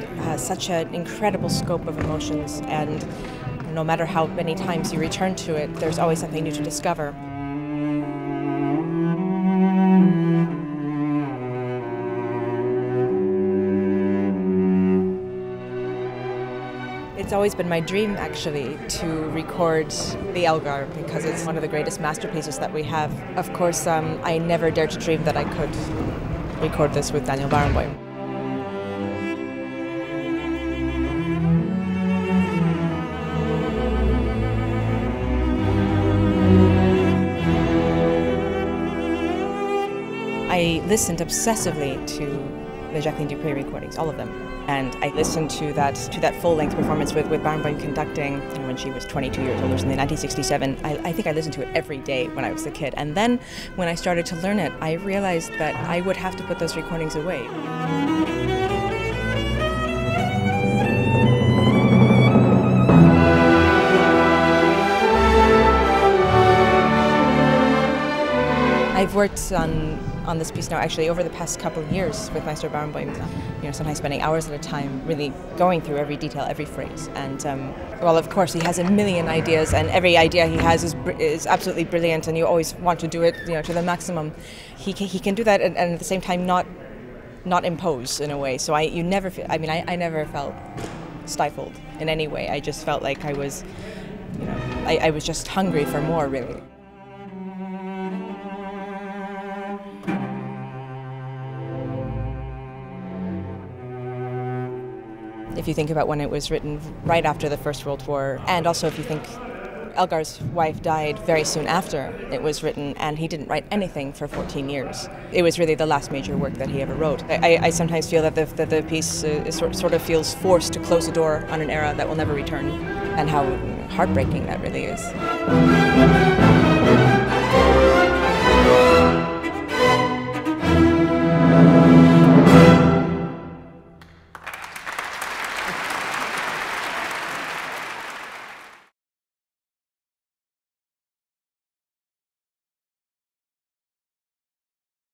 has such an incredible scope of emotions, and no matter how many times you return to it, there's always something new to discover. It's always been my dream, actually, to record the Elgar because it's one of the greatest masterpieces that we have. Of course, um, I never dared to dream that I could record this with Daniel Barenboim. I listened obsessively to the Jacqueline du Pré recordings, all of them. And I listened to that to that full-length performance with, with Barenboim conducting when she was 22 years old, was in 1967. I, I think I listened to it every day when I was a kid. And then when I started to learn it, I realized that I would have to put those recordings away. I've worked on on this piece now actually over the past couple of years with Maestro Barenboim, you know, sometimes spending hours at a time really going through every detail, every phrase. And um, well, of course, he has a million ideas, and every idea he has is, is absolutely brilliant, and you always want to do it, you know, to the maximum. He can, he can do that, and, and at the same time not not impose in a way. So I you never feel. I mean, I, I never felt stifled in any way. I just felt like I was, you know, I, I was just hungry for more, really. If you think about when it was written right after the First World War, and also if you think Elgar's wife died very soon after it was written, and he didn't write anything for 14 years. It was really the last major work that he ever wrote. I, I sometimes feel that the, that the piece uh, sort, sort of feels forced to close the door on an era that will never return, and how heartbreaking that really is.